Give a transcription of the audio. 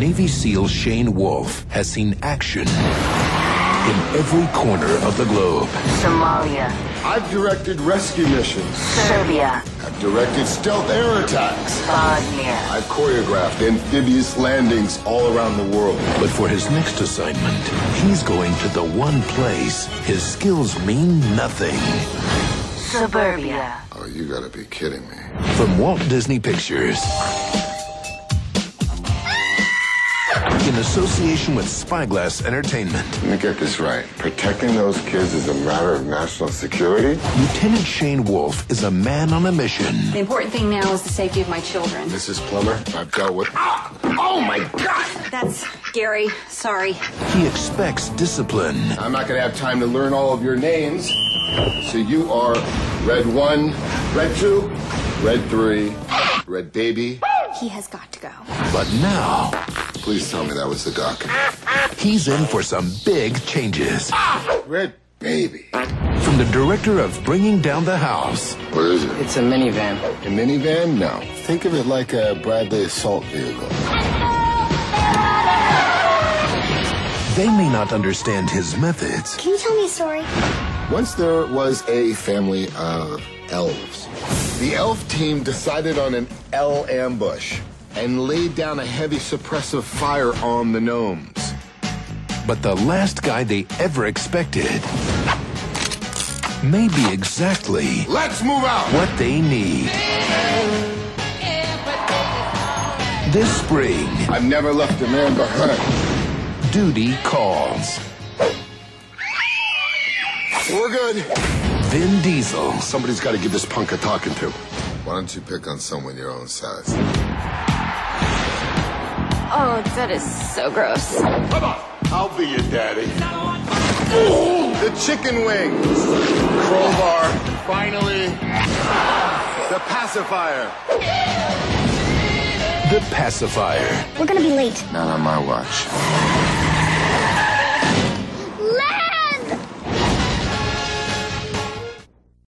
Navy SEAL Shane Wolfe has seen action in every corner of the globe. Somalia, I've directed rescue missions. Serbia, I've directed stealth air attacks. Bosnia. I've choreographed amphibious landings all around the world. But for his next assignment, he's going to the one place his skills mean nothing. Suburbia. Oh, you gotta be kidding me. From Walt Disney Pictures. In association with Spyglass Entertainment, Let me get this right. Protecting those kids is a matter of national security? Lieutenant Shane Wolfe is a man on a mission. The important thing now is the safety of my children. Mrs. Plummer, I've dealt with. Ah! Oh my God! That's Gary. Sorry. He expects discipline. I'm not gonna have time to learn all of your names. So you are Red One, Red Two, Red Three, Red Baby. He has got to go. But now, Please tell me that was the doc. he's in for some big changes. Red Baby. From the director of Bringing Down the House, What is it? It's a minivan. A minivan? No. Think of it like a Bradley assault vehicle. they may not understand his methods, Can you tell me a story? Once there was a family of elves. The elf team decided on an L ambush and laid down a heavy suppressive fire on the gnomes. but the last guy they ever expected may be exactly Let's move out! what they need. This spring, I've never left a man behind. duty calls. We're good. Vin Diesel, Somebody's got to give this punk a talking to. Why don't you pick on someone your own size? Oh, that is so gross. Come on, I'll be your daddy. The chicken wings. Crowbar. Finally. The pacifier. the pacifier. We're gonna be late. Not on my watch.